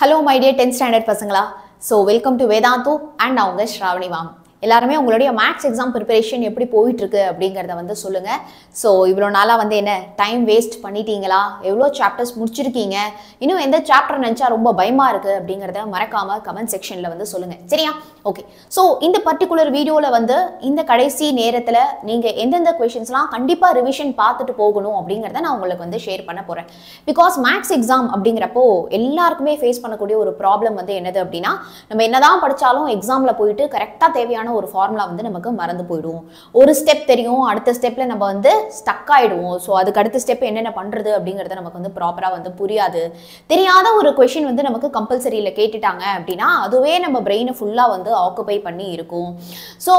Hello my tenth standard பசங்களா. So welcome to Vedantu and அவங்க Sravani ma'am எல்லாருமே உங்களுடைய மேக்ஸ் எக்ஸாம் ப்ரிப்பரேஷன் எப்படி போயிட்டு இருக்கு அப்படிங்கிறத வந்து சொல்லுங்கள் ஸோ இவ்வளோ நாளாக வந்து என்ன டைம் வேஸ்ட் பண்ணிட்டீங்களா? எவ்வளோ சாப்டர்ஸ் முடிச்சிருக்கீங்க? இன்னும் எந்த சாப்டர் நினச்சா ரொம்ப பயமாக இருக்குது அப்படிங்கிறத மறக்காமல் கமெண்ட் செக்ஷனில் வந்து சொல்லுங்கள் சரியா? ஓகே ஸோ இந்த பர்டிகுலர் வீடியோவில் வந்து இந்த கடைசி நேரத்தில் நீங்கள் எந்தெந்த கொஷின்ஸ்லாம் கண்டிப்பாக ரிவிஷன் பார்த்துட்டு போகணும் அப்படிங்கிறத நான் உங்களுக்கு வந்து ஷேர் பண்ண போகிறேன் பிகாஸ் மேக்ஸ் எக்ஸாம் அப்படிங்கிறப்போ எல்லாருக்குமே ஃபேஸ் பண்ணக்கூடிய ஒரு ப்ராப்ளம் வந்து என்னது அப்படின்னா நம்ம என்னதான் படித்தாலும் எக்ஸாமில் போயிட்டு கரெக்டாக தேவையான ஒரு ஃபார்முலா வந்து நமக்கு மறந்து போயிடும். ஒரு ஸ்டெப் தெரியும் அடுத்த ஸ்டெப்பில் நம்ம வந்து ஸ்டக் ஆகிடுவோம் ஸோ அதுக்கு அடுத்த ஸ்டெப் என்னென்ன பண்ணுறது அப்படிங்கிறது நமக்கு வந்து ப்ராப்பராக வந்து புரியாது. தெரியாத ஒரு கொஷின் வந்து நமக்கு கம்பல்சரியில் கேட்டுட்டாங்க அப்படின்னா அதுவே நம்ம பிரெயினை ஃபுல்லாக வந்து ஆக்குபை பண்ணி இருக்கும். ஸோ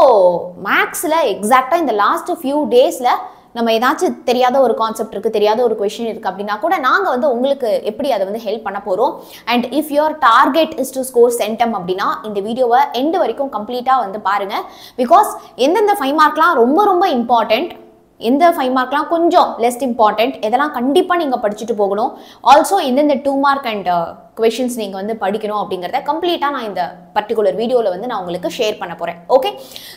மேக்ஸில் எக்ஸாக்டாக இந்த லாஸ்ட் ஃபியூ டேஸில் நம்ம ஏதாச்சும் தெரியாத ஒரு கான்செப்ட் இருக்குது தெரியாத ஒரு கொஷின் இருக்குது அப்படின்னா கூட நாங்கள் வந்து உங்களுக்கு எப்படி அதை வந்து ஹெல்ப் பண்ண போகிறோம் and if your target is to score centum அப்படின்னா இந்த வீடியோவை எண்டு வரைக்கும் கம்ப்ளீட்டாக வந்து பாருங்கள் பிகாஸ் எந்தெந்த ஃபைவ் மார்க்லாம் ரொம்ப ரொம்ப இம்பார்ட்டண்ட் எந்த ஃபைவ் மார்க்லாம் கொஞ்சம் லெஸ் இம்பார்ட்டண்ட் இதெல்லாம் கண்டிப்பாக நீங்கள் படிச்சுட்டு போகணும். ஆல்சோ எந்தெந்த டூ மார்க் அண்ட் கொஷின்ஸ் நீங்கள் வந்து படிக்கணும் அப்படிங்கிறத கம்ப்ளீட்டாக நான் இந்த பர்டிகுலர் வீடியோவில் வந்து நான் உங்களுக்கு ஷேர் பண்ண போகிறேன் ஓகே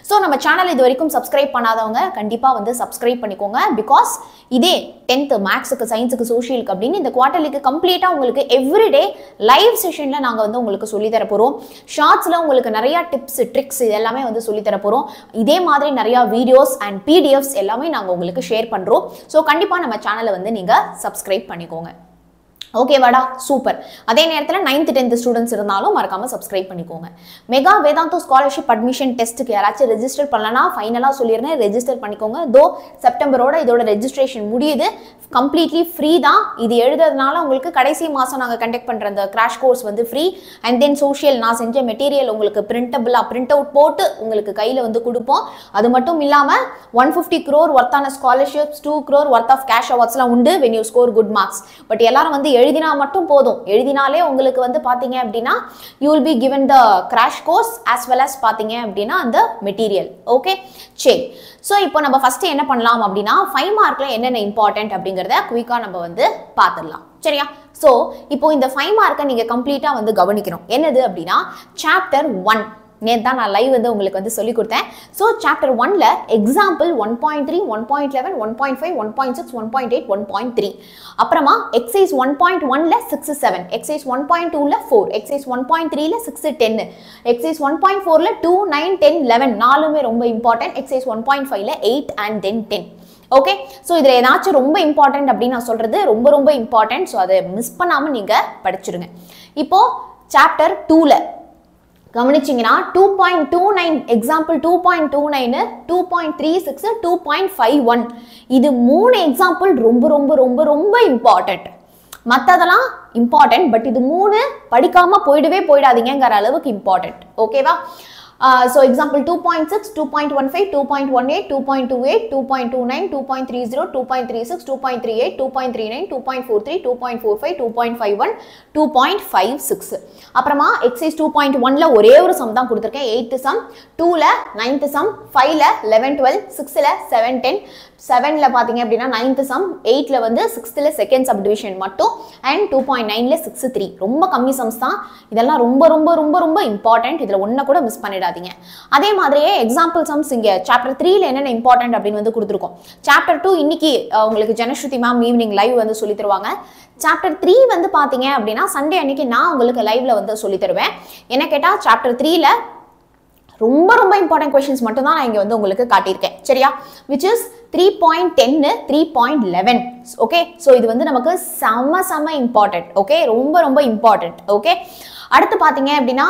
ஸோ நம்ம சேனல் இது வரைக்கும் சப்ஸ்கிரைப் பண்ணாதவங்க கண்டிப்பாக வந்து சப்ஸ்கிரைப் பண்ணிக்கோங்க. பிகாஸ் இதே டென்த்து மேக்ஸுக்கு சயின்ஸுக்கு சோஷியலுக்கு அப்படின்னு இந்த குவார்டர்லிக்கு கம்ப்ளீட்டாக உங்களுக்கு எவ்ரிடே லைவ் செஷனில் நாங்கள் வந்து உங்களுக்கு சொல்லித்தர போகிறோம் ஷார்ட்ஸில் உங்களுக்கு நிறையா டிப்ஸ் ட்ரிக்ஸ் இது எல்லாமே வந்து சொல்லித்தர போகிறோம் இதே மாதிரி நிறையா வீடியோஸ் அண்ட் பிடிஎஃப்ஸ் எல்லாமே நாங்கள் உங்களுக்கு ஷேர் பண்ணுறோம் ஸோ கண்டிப்பாக நம்ம சேனலை வந்து நீங்கள் சப்ஸ்கிரைப் பண்ணிக்கோங்க. ஓகேவாடா சூப்பர் அதே நேரத்தில் நைன்த் டென்த் ஸ்டூடெண்ட்ஸ் இருந்தாலும் மறக்காமல் சப்ஸ்கிரைப் பண்ணிக்கோங்க. மெகா வேதாந்தோ ஸ்காலர்ஷிப் அட்மிஷன் டெஸ்ட்டுக்கு யாராச்சும் ரெஜிஸ்டர் பண்ணலனா ஃபைனலாக சொல்லிடுறேன். ரெஜிஸ்டர் பண்ணிக்கோங்க. தோ செப்டம்பரோட இதோட ரெஜிஸ்ட்ரேஷன் முடியுது. கம்ப்ளீட்லி ஃப்ரீ தான். இது எழுதுறதுனால உங்களுக்கு கடைசி மாதம் நாங்கள் கண்டக்ட் பண்ணுற அந்த கிராஷ் கோர்ஸ் வந்து ஃப்ரீ அண்ட் தென் சோஷியல் நான் செஞ்ச மெட்டீரியல் உங்களுக்கு பிரிண்டபிளாக பிரிண்ட் அவுட் போட்டு உங்களுக்கு கையில் வந்து கொடுப்போம். அது மட்டும் இல்லாமல் ஒன் ஃபிஃப்டி க்ரோர் ஒர்த்தான scholarships two crore worth of cash அவார்ட்ஸ்லாம் உண்டு when you score good marks but எல்லாரும் வந்து எழுதினா மட்டும் போதும். எழுதினாலே உங்களுக்கு வந்து பார்த்தீங்க அப்படின்னா you will be given the crash course as well as பார்த்தீங்க அப்படின்னா அந்த மெட்டீரியல் ஓகே சரி. ஸோ இப்போ நம்ம ஃபஸ்ட்டு என்ன பண்ணலாம் அப்படின்னா ஃபைவ் மார்க்கில் என்னென்ன இம்பார்ட்டன்ட் அப்படிங்கிறத குயிக்காக நம்ம வந்து பார்த்துடலாம் சரியா? ஸோ இப்போ இந்த ஃபைவ் மார்க்கை நீங்கள் கம்ப்ளீட்டாக வந்து கவனிக்கணும். என்னது அப்படின்னா சாப்டர் ஒன் நேற்று தான் நான் லைவ் வந்து உங்களுக்கு வந்து சொல்லி கொடுத்தேன் ஸோ சாப்டர் ஒன்ல example one point three one point eleven one point five one point six one point eight one point three அப்புறமா எக்ஸைஸ் ஒன் பாயிண்ட் ஒன்ல six seven exercise one point டூல ஃபோர் எக்ஸைஸ் ஒன் பாயிண்ட் த்ரீல six ten exercise one point ஃபோர்ல two nine ten eleven நாலுமே ரொம்ப important exercise one point ஃபைவ்ல eight and then ten okay so இதில் ஏதாச்சும் ரொம்ப இம்பார்ட்டன்ட் அப்படின்னு நான் சொல்கிறது ரொம்ப ரொம்ப இம்பார்ட்டன்ட் ஸோ அதை மிஸ் பண்ணாமல் நீங்கள் படிச்சிருங்க இப்போது சாப்டர் டூவில் கவனிச்சிங்கன்னா two point two nine example two point two nine two point three six two point five one இது மூணு எக்ஸாம்பிள் ரொம்ப ரொம்ப ரொம்ப ரொம்ப இம்பார்ட்டண்ட் மற்றதெல்லாம் இம்பார்ட்டன்ட் பட் இது மூணு படிக்காமல் போயிடவே போயிடாதீங்கிற அளவுக்கு இம்பார்ட்டன்ட் ஓகேவா so example two point six two point one five two point one eight two point two eight two point two nine two point three zero two point three six two point three eight two point three nine two point four three two point four five two point five one two point five six அப்புறமா exercise two point ஒன்ல ஒரே ஒரு sum தான் கொடுத்துருக்கேன். Eighth sum டூவில் ninth sum ஃபைவ்ல eleven twelve சிக்ஸில் seven ten செவனில் பார்த்தீங்க அப்படின்னா நைன்த்து சம் எயிட்டில் வந்து சிக்ஸ்த்தில் செகண்ட் சப் டிவிஷன் மட்டும். அண்ட் டூ பாயிண்ட் நைனில் சிக்ஸ் த்ரீ ரொம்ப கம்மி சம்ஸ் தான். இதெல்லாம் ரொம்ப ரொம்ப ரொம்ப ரொம்ப இம்பார்ட்டன்ட் இதில் ஒன்றை கூட மிஸ் பண்ணிடாதீங்க. அதே மாதிரியே எக்ஸாம்பிள் சம்ஸ் இங்கே சாப்டர் த்ரீல என்னென்ன இம்பார்ட்டன்ட் அப்படின்னு வந்து கொடுத்துருக்கோம். சாப்டர் டூ இன்னைக்கு உங்களுக்கு ஜனஸ்ருதி மேம் ஈவினிங் லைவ் வந்து சொல்லி தருவாங்க. சாப்டர் த்ரீ வந்து பார்த்தீங்க அப்படின்னா சண்டே அன்னைக்கு நான் உங்களுக்கு லைவ்ல வந்து சொல்லி தருவேன் என்ன கேட்டால் சாப்டர் த்ரீல ரொம்ப ரொம்ப இம்பார்ட்டன்ட் கொஷின்ஸ் மட்டும் தான் நான் இங்கே வந்து உங்களுக்கு காட்டியிருக்கேன். சரியா? Which is three point ten three point eleven okay so இது வந்து நமக்கு செம செம இம்பார்ட்டன்ட் ஓகே ரொம்ப ரொம்ப இம்பார்ட்டன்ட் ஓகே அடுத்து பார்த்தீங்க அப்படின்னா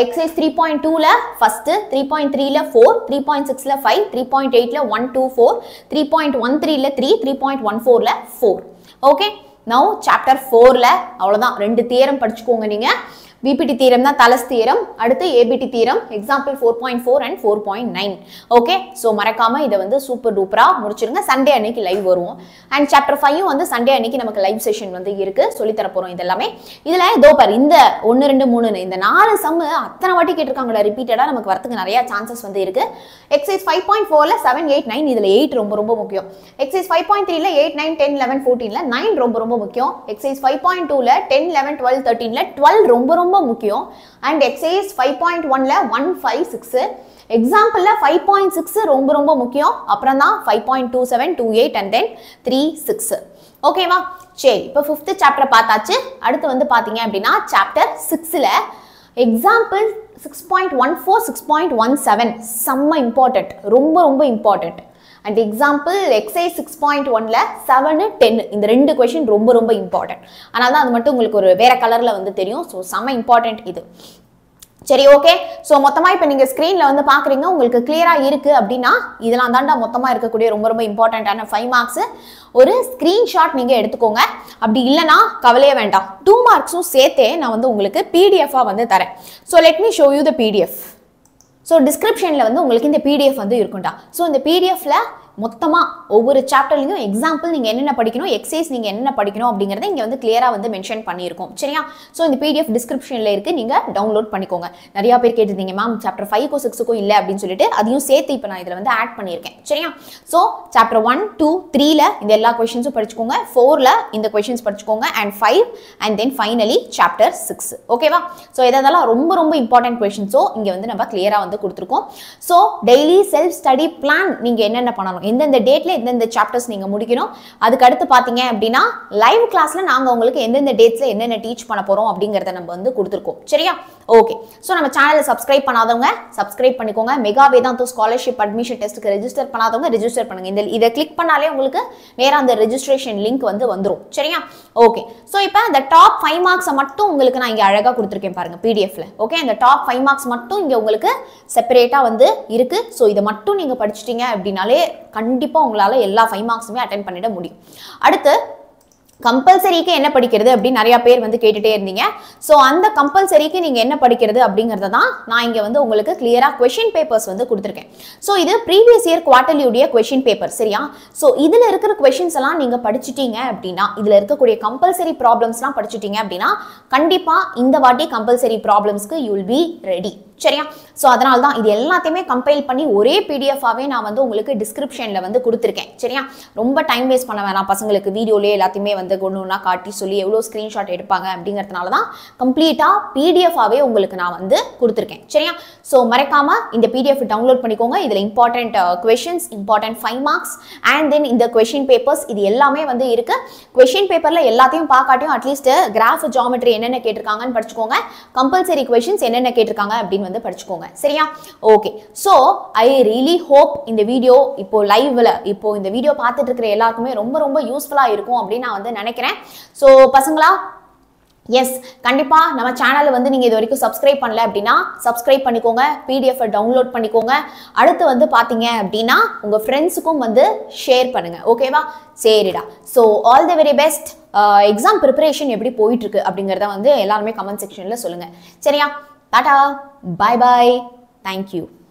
எக்ஸைஸ் த்ரீ பாயிண்ட் டூவில் ஃபஸ்ட்டு த்ரீ பாயிண்ட் த்ரீல ஃபோர் த்ரீ பாயிண்ட் சிக்ஸில் ஃபைவ் த்ரீ பாயிண்ட் எயிட்டில் one two four three point one த்ரீல த்ரீ த்ரீ பாயிண்ட் ஒன் ஃபோரில் ஃபோர் ஓகே நவ் சாப்டர் ஃபோரில் அவ்வளோதான் ரெண்டு தியரம் படிச்சுக்கோங்க நீங்கள் பிபிடி தீரம் தான் தலஸ் தீரம் அடுத்து ABT theorem example four point four and four point nine okay so மறக்காம இதை வந்து சூப்பர் டூப்பராக முடிச்சிருங்க. சண்டே அன்னைக்கு லைவ் வருவோம். அண்ட் சாப்டர் ஃபைவ் வந்து சண்டே அன்னைக்கு நமக்கு லைவ் செஷன் வந்து இருக்கு. சொல்லித்தர போகிறோம் இதெல்லாமே. இதில் இதோ இந்த ஒன்று ரெண்டு மூணுன்னு இந்த நாலு சம்மு அத்தனை வாட்டி கேட்டிருக்காங்களா ரிப்பீட்டடாக நமக்கு வரத்துக்கு நிறைய சான்சஸ் வந்து இருக்கு. எக்ஸைஸ் ஃபைவ் பாயிண்ட் ஃபோரில் செவன் எயிட் நைன் இதில் எயிட் ரொம்ப ரொம்ப முக்கியம். எக்ஸைஸ் ஃபைவ் பாயிண்ட் த்ரீல எயிட் நைன் டென் லெவன் ஃபோர்டீனில் நைன் ரொம்ப ரொம்ப ரொம்ப முக்கியம். எக்ஸைஸ் ஃபைவ் பாயிண்ட் டூவில் டென் லெவன் டுவெல் தேர்ட்டீனில் டுவெல் ரொம்ப ரொம்ப ரொம்ப முக்கியம். அண்ட் எக்ஸைஸ் ஃபைவ் பாயிண்ட் ஒனில் ஒன் ஃபைவ் சிக்ஸு எக்ஸாம்பிளில் ஃபைவ் பாயிண்ட் சிக்ஸ் ரொம்ப ரொம்ப முக்கியம். அப்புறம் தான் five point two seven two eight and then three six ஓகேவா சரி இப்போ ஃபிஃப்த்து சாப்டர் பார்த்தாச்சு. அடுத்து வந்து பார்த்தீங்க அப்படின்னா சாப்டர் சிக்ஸில் example six point one four six point one seven செம்ம இம்பார்ட்டண்ட் ரொம்ப ரொம்ப important and example exercise six point ஒன்ல செவனு டென் இந்த ரெண்டு கொஷின் ரொம்ப ரொம்ப இம்பார்ட்டன்ட் ஆனால் தான் அது மட்டும் உங்களுக்கு ஒரு வேற கலரில் வந்து தெரியும். ஸோ செம்ம இம்பார்ட்டன்ட் இது. சரி ஓகே ஸோ மொத்தமாக இப்போ நீங்கள் ஸ்க்ரீனில் வந்து பார்க்குறீங்க உங்களுக்கு கிளியராக இருக்குது அப்படின்னா இதெல்லாம் தாண்டா மொத்தமாக இருக்கக்கூடிய ரொம்ப ரொம்ப இம்பார்ட்டண்ட்டான ஃபைவ் மார்க்ஸ் ஒரு ஸ்க்ரீன்ஷாட் நீங்கள் எடுத்துக்கோங்க. அப்படி இல்லைனா கவலையே வேண்டாம். டூ மார்க்ஸும் சேர்த்தே நான் வந்து உங்களுக்கு பிடிஎஃபாக வந்து தரேன். So let me show you the PDF so டிஸ்கிரிப்ஷனில் வந்து உங்களுக்கு இந்த பிடிஎஃப் வந்து இருக்கும்டா. ஸோ இந்த பிடிஎஃப்ல மொத்தமாக ஒவ்வொரு சாப்டர்லையும் எக்ஸாம்பிள் நீங்கள் என்னென்ன படிக்கணும் எக்ஸைஸ் நீங்கள் என்னென்ன படிக்கணும் அப்படிங்கிறத இங்கே வந்து கிளியராக வந்து மென்ஷன் பண்ணியிருக்கோம். சரியா? ஸோ இந்த பிடிஎஃப் டிஸ்கிரிப்ஷனில் இருக்குது நீங்கள் டவுன்லோட் பண்ணிக்கோங்க. நிறையா பேர் கேட்டிருந்தீங்க மேம் சாப்டர் ஃபைவ்க்கும் சிக்ஸுக்கும் இல்லை அப்படின்னு சொல்லிட்டு அதையும் சேர்த்து இப்போ நான் இதில் வந்து ஆட் பண்ணியிருக்கேன். சரியா? ஸோ சாப்டர் ஒன் டூ த்ரீல இந்த எல்லா கொஷின்ஸும் படிச்சுக்கோங்க. ஃபோரில் இந்த கொஷின்ஸ் படிச்சுக்கோங்க. And five and then finally chapter six ஓகேவா ஸோ இதெல்லாம் ரொம்ப ரொம்ப இம்பார்ட்டன்ட் கொஷின்ஸோ இங்கே வந்து நம்ம கிளியராக வந்து கொடுத்துருக்கோம். So daily self study plan நீங்கள் என்னென்ன பண்ணணும்? எந்தெந்த டேட்டில் எந்தெந்த சாப்டர்ஸ் நீங்கள் முடிக்கணும். அதுக்கு அடுத்து பார்த்தீங்க அப்படின்னா லைவ் கிளாஸில் நாங்கள் உங்களுக்கு எந்தெந்த டேட்ஸில் என்னென்ன டீச் பண்ண போகிறோம் அப்படிங்கிறத நம்ம வந்து கொடுத்துருக்கோம். சரியா? ஓகே ஸோ நம்ம சேனலை சப்ஸ்கிரைப் பண்ணாதவங்க சப்ஸ்கிரைப் பண்ணிக்கோங்க. மெகா வேதாந்தோ ஸ்காலர்ஷிப் அட்மிஷன் டெஸ்ட்டுக்கு ரெஜிஸ்டர் பண்ணாதவங்க ரெஜிஸ்டர் பண்ணுங்க. இந்த இதை கிளிக் பண்ணாலே உங்களுக்கு நேராக அந்த ரெஜிஸ்ட்ரேஷன் லிங்க் வந்து வந்துடும் சரியா? ஓகே ஸோ இப்போ இந்த டாப் ஃபைவ் மார்க்ஸை மட்டும் உங்களுக்கு நான் இங்கே அழகாக கொடுத்துருக்கேன் பாருங்க பிடிஎஃப்ல ஓகே அந்த டாப் ஃபைவ் மார்க்ஸ் மட்டும் இங்கே உங்களுக்கு செப்பரேட்டாக வந்து இருக்குது ஸோ இதை மட்டும் நீங்கள் படிச்சிட்டிங்க அப்படின்னாலே கண்டிப்பாக உங்களால் எல்லா ஃபைவ் மார்க்ஸுமே அட்டன் பண்ணிட முடியும். அடுத்து கம்பல்சரிக்கு என்ன படிக்கிறது அப்படின்னு நிறைய பேர் வந்து கேட்டுட்டே இருந்தீங்க. ஸோ அந்த கம்பல்சரிக்கு நீங்க என்ன படிக்கிறது அப்படிங்கறத தான் நான் இங்க வந்து உங்களுக்கு கிளியரா கொஷின் பேப்பர்ஸ் வந்து கொடுத்துருக்கேன். ஸோ இது ப்ரீவியஸ் இயர் குவார்டர்லியுடைய கொஷின் பேப்பர் சரியா? ஸோ இதுல இருக்கிற கொஷின்ஸ் எல்லாம் நீங்க படிச்சுட்டீங்க அப்படின்னா இதுல இருக்கக்கூடிய கம்பல்சரி ப்ராப்ளம்ஸ்லாம் படிச்சுட்டீங்க அப்படின்னா கண்டிப்பா இந்த வாட்டி கம்பல்சரி ப்ராப்ளம்ஸ்க்கு யூ வில் பி ரெடி சரியா? ஸோ அதனால தான் இது எல்லாத்தையுமே கம்பைல் பண்ணி ஒரே பிடிஎஃபாகவே நான் வந்து உங்களுக்கு டிஸ்கிரிப்ஷனில் வந்து கொடுத்துருக்கேன். சரியா? ரொம்ப டைம் வேஸ்ட் பண்ண வேணாம். பசங்களுக்கு வீடியோலேயே எல்லாத்தையுமே வந்து கொண்டு ஒன்றா காட்டி சொல்லி எவ்வளோ ஸ்க்ரீன்ஷாட் எடுப்பாங்க அப்படிங்கிறதுனால தான் கம்ப்ளீட்டாக பிடிஎஃபாகவே உங்களுக்கு நான் வந்து கொடுத்துருக்கேன். சரியா? ஸோ மறக்காமல் இந்த பிடிஎஃப் டவுன்லோட் பண்ணிக்கோங்க. இதில் important questions important five marks and then இந்த கொஷின் பேப்பர்ஸ் இது எல்லாமே வந்து இருக்குது கொஷின் பேப்பரில் எல்லாத்தையும் பார்க்காட்டியும் அட்லீஸ்ட் கிராஃப் ஜாமெட்ரி என்னென்ன கேட்டிருக்காங்கன்னு படிச்சுக்கோங்க. கம்பல்சரி கொஷின்ஸ் என்னென்ன கேட்டிருக்காங்க அப்படின்னு வந்து படிச்சுக்கோங்க. சரியா? Okay so I really hope இந்த வீடியோ இப்போ லைவ்ல இப்போ இந்த வீடியோ பார்த்துட்டு இருக்கிற எல்லாருக்குமே ரொம்ப ரொம்ப யூஸ்ஃபுல்லாக இருக்கும் அப்படின்னு நான் வந்து நினைக்கிறேன். ஸோ பசங்களா எஸ் கண்டிப்பா நம்ம சேனலை வந்து நீங்க இது வரைக்கும் சப்ஸ்கிரைப் பண்ணல அப்படின்னா சப்ஸ்கிரைப் பண்ணிக்கோங்க பிடிஎஃப் டவுன்லோட் பண்ணிக்கோங்க. அடுத்து வந்து பார்த்தீங்க அப்படின்னா உங்க ஃப்ரெண்ட்ஸுக்கும் வந்து ஷேர் பண்ணுங்க. ஓகேவா சரிடா. So all the very best exam preparation எப்படி போயிட்டு இருக்கு அப்படிங்கிறத வந்து எல்லாருமே கமெண்ட் செக்ஷன்ல சொல்லுங்க. சரியா? Tata. Bye bye. Thank you.